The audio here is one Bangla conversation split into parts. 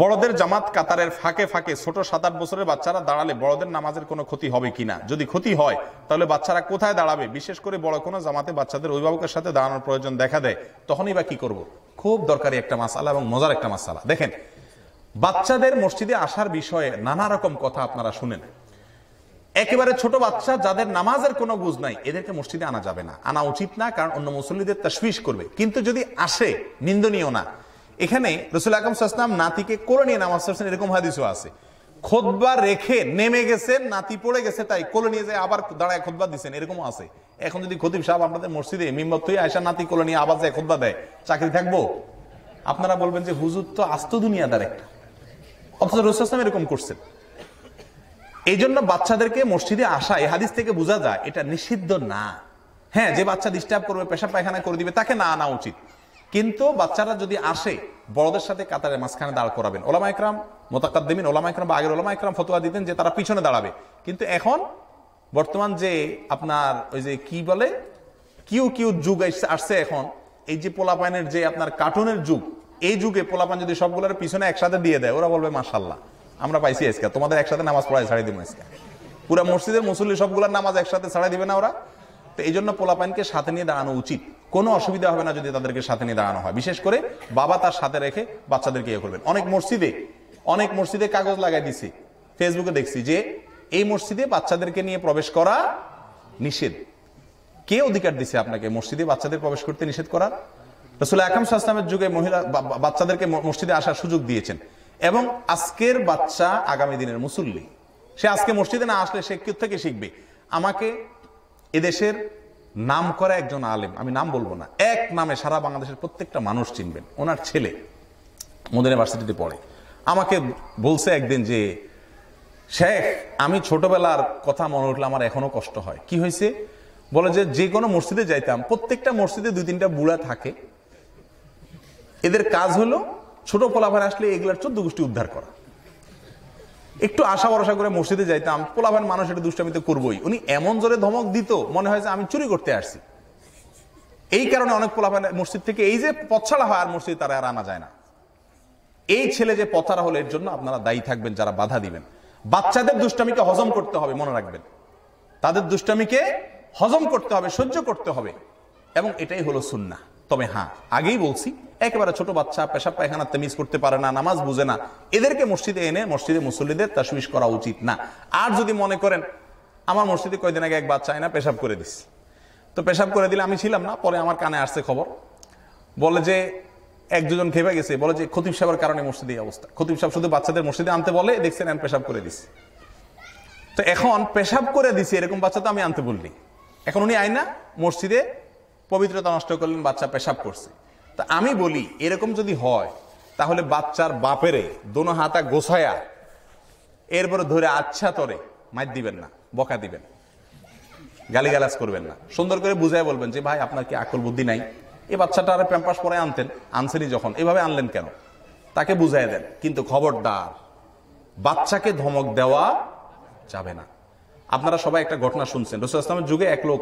বড়দের জামাত কাতারের ফাঁকে ফাঁকে ছোট সাত আট বছরের বাচ্চারা দাঁড়ালে বড়দের নামাজের কোনো ক্ষতি হবে কিনা? যদি ক্ষতি হয়, তাহলে বাচ্চারা কোথায় দাঁড়াবে? বিশেষ করে বড় কোনো জামাতে বাচ্চাদের অভিভাবকের সাথে দাঁড়ানোর প্রয়োজন দেখা দেয়। তখনই বা কি করব? খুব দরকারি একটা মাসালা এবং মজার একটা মাসালা। দেখেন, বাচ্চাদের মসজিদে আসার বিষয়ে নানা রকম কথা আপনারা শুনেন। একেবারে ছোট বাচ্চা যাদের নামাজের কোনো বুঝ নাই, এদেরকে মসজিদে আনা যাবে না। আনা উচিত না, কারণ অন্য মুসল্লিদের তশবিশ করবে। কিন্তু যদি আসে, নিন্দনীয় না এখানে রসুল আকরম সাসলাম নাতিকে কোলে নিয়ে নামাজ পড়ছেন, এরকম হাদিসও আছে। খোদবা রেখে নেমে গেছেন নাতি পড়ে গেছে, তাই কোলে নিয়ে যায় আবার দাঁড়ায় খোদবা দিচ্ছেন এরকমও আছে। এখন যদি খতিব সাহেব আপনাদের মসজিদে মিম্বত আয়সা নাতি কোলে নিয়ে আবার যায় খোদবা দেয়, চাকরি থাকব? আপনারা বলবেন যে, হুজুর তো আস্ত দুনিয়াদার একটা। অথচ রসুল আসলাম এরকম করছেন। এই জন্য বাচ্চাদেরকে মসজিদে আসা, এই হাদিস থেকে বোঝা যায়, এটা নিষিদ্ধ না। হ্যাঁ যে বাচ্চা ডিস্টার্ব করবে পেশা পায়খানা করে দিবে, তাকে না আনা উচিত। কিন্তু বাচ্চারা যদি আসে, বড়দের সাথে কাতারের মাঝখানে দাঁড় করাবেন। ওলামা একরাম, মোতাকাদ্দিমিন, ওলামা একরাম বা আগের ওলামা একরাম ফতোয়া দিতেন যে তারা পিছনে দাঁড়াবে। কিন্তু এখন বর্তমান যে আপনার ওই যে কি বলে, কিউ কিউ যুগ আসছে এখন, এই যে পোলাপাইনের যে আপনার কার্টুনের যুগ, এই যুগে পোলাপান যদি সবগুলোর পিছনে একসাথে দিয়ে দেয়, ওরা বলবে মাশাল্লাহ আমরা পাইছি আজকে। তোমাদের একসাথে নামাজ পড়াই ছাড়াই দিব আজকে। পুরা মসজিদের মুসল্লি সবগুলোর নামাজ একসাথে ছাড়াই দিবে না ওরা? তো এই জন্য পোলাপাইনকে সাথে নিয়ে দাঁড়ানো উচিত। কোনো অসুবিধা হবে না যদি তাদেরকে সাথে নিয়ে দাঁড়ানো হয়। বিশেষ করে বাবা তার সাথে রেখে বাচ্চাদেরকে ইয়ে করবেন। অনেক মসজিদে অনেক মসজিদে কাগজ লাগাই দিছি। ফেসবুকে দেখছি যে এই মসজিদে বাচ্চাদেরকে নিয়ে প্রবেশ করা নিষেধ। কে অধিকার দিছে আপনাকে মসজিদে বাচ্চাদের প্রবেশ করতে নিষেধ করার? রসুল আকাম সাহসালামের যুগে মহিলা বাচ্চাদেরকে মসজিদে আসার সুযোগ দিয়েছেন। এবং আজকের বাচ্চা আগামী দিনের মুসল্লি। সে আজকে মসজিদে না আসলে সে থেকে শিখবে? আমাকে এদেশের নাম করা একজন আলেম, আমি নাম বলব না, এক নামে সারা বাংলাদেশের প্রত্যেকটা মানুষ চিনবেন, ওনার ছেলে মোদিন ইউনিভার্সিটিতে পড়ে। আমাকে বলছে একদিন যে, শেখ, আমি ছোটবেলার কথা মনে উঠলে আমার এখনও কষ্ট হয়। কি হয়েছে? বলে যে যে কোনো মসজিদে যাইতাম, প্রত্যেকটা মসজিদে দুই তিনটা বুড়া থাকে। এদের কাজ হলো ছোট পোলাভার আসলে এগুলার চোদ্দ গোষ্ঠী উদ্ধার করা। একটু আশা ভরসা করে মসজিদে যাইতাম পোলাভান মানুষ এটা দুষ্টামিতে করবোই। উনি এমন জোরে ধমক দিত, মনে হয় যে আমি চুরি করতে আসছি। এই কারণে অনেক পোলাভান মসজিদ থেকে এই যে পথছাড়া হয় আর মসজিদ তারা আর আনা যায় না। এই ছেলে যে পথারা হলো, এর জন্য আপনারা দায়ী থাকবেন, যারা বাধা দিবেন। বাচ্চাদের দুষ্টামিকে হজম করতে হবে, মনে রাখবেন। তাদের দুষ্টামিকে হজম করতে হবে, সহ্য করতে হবে। এবং এটাই হলো সুন্না তবে হ্যাঁ আগেই বলছি, একেবারে ছোট বাচ্চা, পেশাব পায়খানা, তেমিজ করতে পারে না, নামাজ বুঝে না। এদেরকে মসজিদে এনে, মসজিদে মুসল্লিদের তাসবিশ করা উচিত না। আর যদি মনে করেন, আমার মসজিদে কয়দিন আগে এক বাচ্চা এনে পেশাব করে দিস। তো পেশাব করে দিলে আমি ছিলাম না, পরে আমার কানে আসছে খবর। বলে যে, এক দুজন খেপে গেছে। বলে যে, খতিব সাহেবের কারণে মসজিদে এই অবস্থা। খতিব সাহেব শুধু বাচ্চাদের মসজিদে আনতে বলে, দেখছেন আমি পেশাব করে দিছি তো এখন পেশাব করে দিছি, এরকম বাচ্চা তো আমি আনতে বললি। এখন উনি আইনা মসজিদে পবিত্রতা নষ্ট করলেন, বাচ্চা পেশাব করছে। তা আমি বলি, এরকম যদি হয়, তাহলে বাচ্চার বাপেরে দোনো হাতা গোছায়া এরপরে ধরে আচ্ছা তরে মাইর দিবেন না, বকা দিবেন। গালিগালাজ করবেন না। সুন্দর করে বুঝাই বলবেন যে, ভাই, আপনার কি আকল বুদ্ধি নাই? এই বাচ্চাটা আর প্যাম্পাস পরে আনতেন, আনছেনই যখন। এভাবে আনলেন কেন? তাকে বুঝাই দেন। কিন্তু খবরদার, বাচ্চাকে ধমক দেওয়া যাবে না। আপনারা সবাই একটা ঘটনা শুনছেন। রসুল আসলামের যুগে এক লোক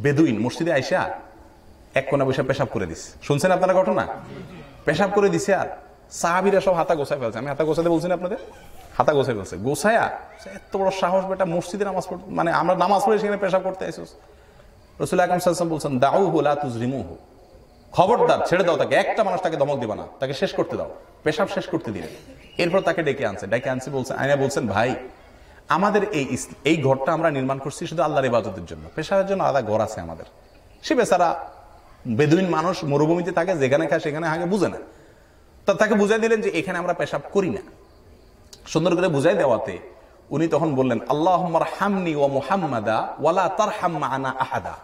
বেদুইন, মসজিদে আইসা এক কোনা বসে পেশাব করে দিস শুনছেন আপনারা ঘটনা? পেশাব করে দিছে আর সাহাবিরা সব হাতা গোছায় ফেলছে। আমি হাতা গোছাতে বলছি না আপনাদের? হাতা গোছায় ফেলছে। গোছায়া এত বড় সাহস বেটা, মসজিদে নামাজ পড় মানে আমরা নামাজ পড়ে সেখানে পেশাব করতে আইসোস। রসুল আকরম বলছেন দাউ হুলা তুজরিমু হু খবরদার, ছেড়ে দাও তাকে। একটা মানুষ তাকে দমক দিবা না। তাকে শেষ করতে দাও। পেশাব শেষ করতে দিলে। এরপর তাকে ডেকে আনছে। ডেকে আনছে বলছেন আইনা বলছেন, ভাই, আমাদের এই এই ঘরটা আমরা নির্মাণ করছি শুধু আল্লাহর ইবাদতের জন্য। পেশারের জন্য আলাদা ঘর আছে আমাদের। সে বেচারা বেদুইন মানুষ মরুভূমিতে থাকে, যেখানে খায় সেখানে আগে বুঝে না। তা তাকে বুঝাই দিলেন যে এখানে আমরা পেশাব করি না। সুন্দর করে বুঝাই দেওয়াতে উনি তখন বললেন আল্লাহ হামনি ও মুহাম্মাদা ওয়ালা তার আহাদা।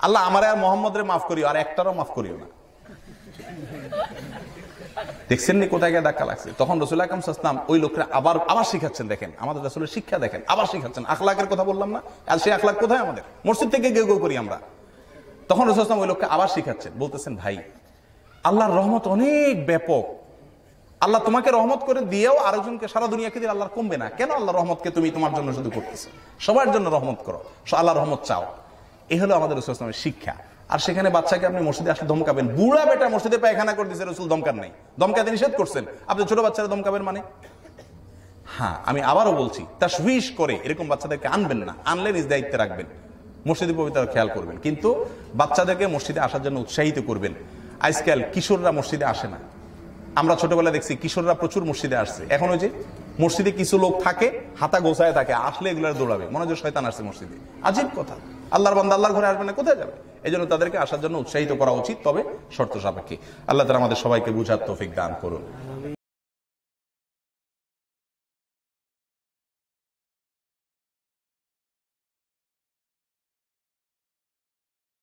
আল্লাহ আমার আর মোহাম্মদের মাফ করিও, আর একটারও মাফ করিও না। দেখছেন নি কোথায় গিয়ে ধাক্কা লাগছে? তখন রসুল আকরম সাসলাম ওই লোকরা আবার আবার শিখাচ্ছেন, দেখেন, আমাদের রসুলের শিক্ষা দেখেন, আবার শিখাচ্ছেন। আখলাকের কথা বললাম না, আর সেই আখলাক কোথায় আমাদের? মসজিদ থেকে গেউ গেউ করি আমরা। তখন রসুল ওই লোককে আবার শিখাচ্ছেন, বলতেছেন, ভাই, আল্লাহর রহমত অনেক ব্যাপক। আল্লাহ তোমাকে রহমত করে দিয়েও আরেকজনকে সারা দুনিয়াকে দিয়ে আল্লাহর কমবে না। কেন আল্লাহ রহমতকে তুমি তোমার জন্য শুধু করতেছো? সবার জন্য রহমত করো আল্লাহ রহমত চাও। এ হলো আমাদের রসুল শিক্ষা। আর সেখানে বাচ্চাকে আপনি মসজিদে আসলে ধমকাবেন বুড়া বেটা মসজিদে পায়খানা করে দিচ্ছে রসুল দমকার নাই। দমকাতে নিষেধ করছেন। আপনি ছোট বাচ্চারা দমকাবেন মানে? হ্যাঁ আমি আবারও বলছি তা সুইশ করে এরকম বাচ্চাদেরকে আনবেন না। আনলে নিজ দায়িত্বে রাখবেন। মসজিদে পবিত্র খেয়াল করবেন। কিন্তু বাচ্চাদেরকে মসজিদে আসার জন্য উৎসাহিত করবেন। আজকাল কিশোররা মসজিদে আসে না। আমরা ছোটবেলায় দেখছি কিশোররা প্রচুর মসজিদে আসছে। এখন ওই যে মসজিদে কিছু লোক থাকে, হাতা গোছায় থাকে, আসলে এগুলো দৌড়াবে। মনে হয় শয়তান আসছে মসজিদে। আজীব কথা। আল্লাহর বান্দা আল্লাহর ঘরে আসবে না, কোথায় যাবে? এই জন্য তাদেরকে আসার জন্য উৎসাহিত করা উচিত, তবে শর্ত সাপেক্ষে। আল্লাহ তালা আমাদের সবাইকে বুঝার তৌফিক দান করুন।